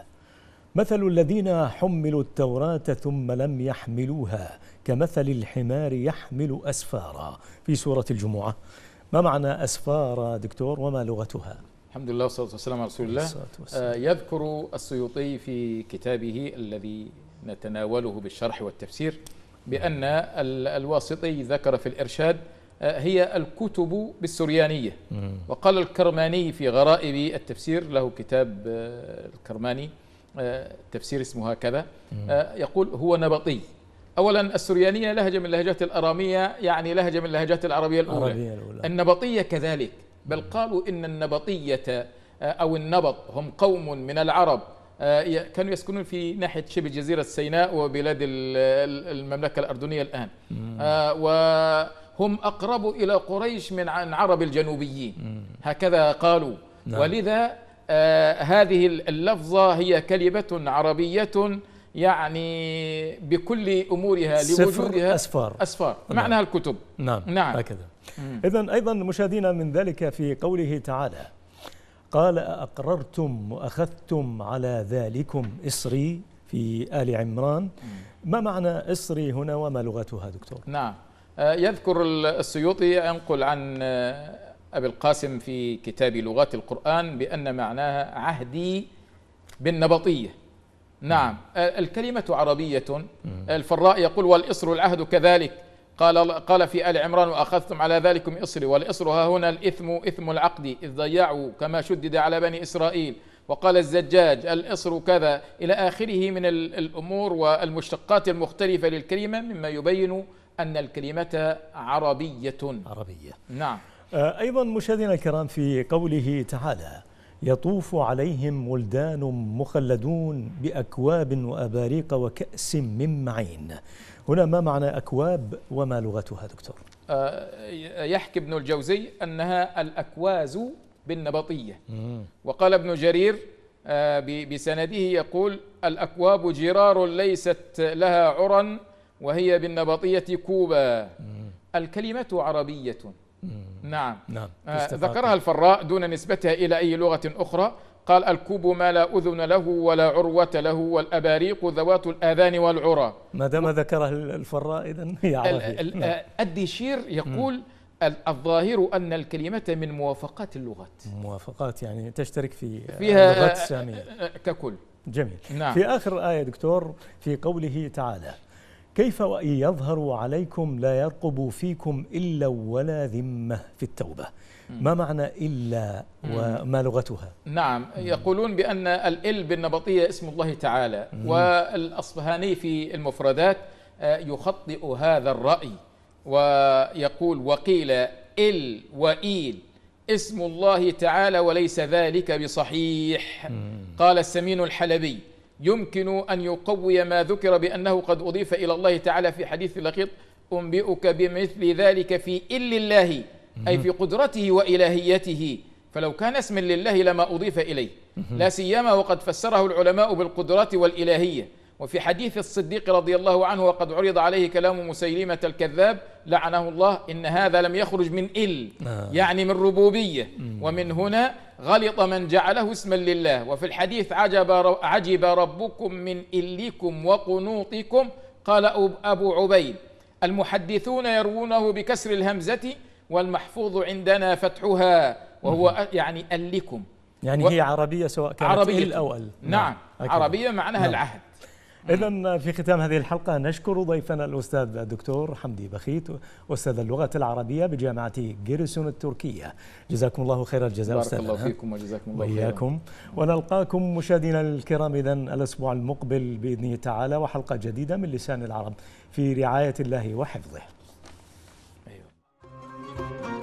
مثل الذين حملوا التوراة ثم لم يحملوها كمثل الحمار يحمل أسفارا. في سورة الجمعة. ما معنى أسفارا دكتور؟ وما لغتها؟ الحمد لله والصلاة والسلام على رسول الله. آه يذكر السيوطي في كتابه الذي نتناوله بالشرح والتفسير بأن الواسطي ذكر في الإرشاد آه، هي الكتب بالسريانية. وقال الكرماني في غرائب التفسير له كتاب آه، الكرماني تفسير اسمه هكذا. يقول هو نبطي. اولا السريانية لهجة من اللهجات الأرامية يعني لهجة من اللهجات العربية الأولى, العربية الأولى. النبطية كذلك. بل قالوا إن النبطية أو النبط هم قوم من العرب. كانوا يسكنون في ناحية شبه جزيرة سيناء وبلاد المملكة الأردنية الآن. وهم أقرب إلى قريش من عرب الجنوبيين. هكذا قالوا. نعم. ولذا هذه اللفظة هي كلمة عربية يعني بكل أمورها لوجودها أسفار. أسفار. نعم. معناها الكتب. نعم نعم. هكذا. اذا أيضا مشاهدينا من ذلك في قوله تعالى قال أقررتم وأخذتم على ذلكم إصري في آل عمران. ما معنى إصري هنا وما لغتها دكتور؟ نعم. آه، يذكر السيوطي ينقل عن آه، أبي القاسم في كتاب لغات القرآن بأن معناها عهدي بالنبطية. نعم. الكلمة عربية. الفراء يقول والإصر العهد كذلك. قال قال في آل عمران وأخذتم على ذلكم إصري والإصر ها هنا الإثم إثم العقد إذ ضيعوا كما شدد على بني إسرائيل. وقال الزجاج الإصر كذا. إلى آخره من الأمور والمشتقات المختلفة للكلمة مما يبين أن الكلمة عربية. عربية. نعم. أيضا مشاهدينا الكرام في قوله تعالى يطوف عليهم ولدان مخلدون بأكواب وأباريق وكأس من معين. هنا ما معنى أكواب وما لغتها دكتور؟ آه، يحكي ابن الجوزي أنها الأكواز بالنبطية. وقال ابن جرير آه، بسنده يقول الأكواب جرار ليست لها عرى وهي بالنبطية كوبا. الكلمة عربية. نعم, نعم. آه ذكرها الفراء دون نسبتها إلى أي لغة أخرى. قال الكوب ما لا أذن له ولا عروة له والأباريق ذوات الآذان والعرى. ما دام ذكرها الفراء إذن هي عربية. نعم. الديشير يقول الظاهر أن الكلمة من موافقات اللغات. موافقات يعني تشترك في فيها اللغات السامية ككل. جميل. نعم. في آخر آية دكتور في قوله تعالى كيف وإن يظهروا عليكم لا يرقبوا فيكم إلا ولا ذمة في التوبة. ما معنى إلا وما لغتها؟ نعم يقولون بأن الإل بالنبطية اسم الله تعالى والأصبهاني في المفردات آه، يخطئ هذا الرأي ويقول وقيل إل وإيل اسم الله تعالى وليس ذلك بصحيح. قال السمين الحلبي يمكن أن يقوي ما ذكر بأنه قد أضيف إلى الله تعالى في حديث لقيط أنبئك بمثل ذلك في إل الله أي في قدرته وإلهيته. فلو كان اسما لله لما أضيف إليه لا سيما وقد فسره العلماء بالقدرات والإلهية. وفي حديث الصديق رضي الله عنه وقد عرض عليه كلام مسيلمة الكذاب لعنه الله إن هذا لم يخرج من إل آه. يعني من ربوبية. ومن هنا غلط من جعله اسما لله. وفي الحديث عجب, عجب ربكم من إلكم وقنوطكم قال أبو عبيد. المحدثون يروونه بكسر الهمزة والمحفوظ عندنا فتحها وهو يعني ألكم. يعني و... هي عربية سواء كانت عربية. إل أو أل. نعم, نعم. عربية معناها نعم. العهد. إذا في ختام هذه الحلقة نشكر ضيفنا الأستاذ الدكتور حمدي بخيت أستاذ اللغة العربية بجامعة جيرسون التركية جزاكم الله خير الجزاء بارك أستاذنا. الله فيكم وجزاكم الله وإياكم خيرا. ونلقاكم مشاهدينا الكرام إذا الأسبوع المقبل بإذنه تعالى وحلقة جديدة من لسان العرب في رعاية الله وحفظه أيوة.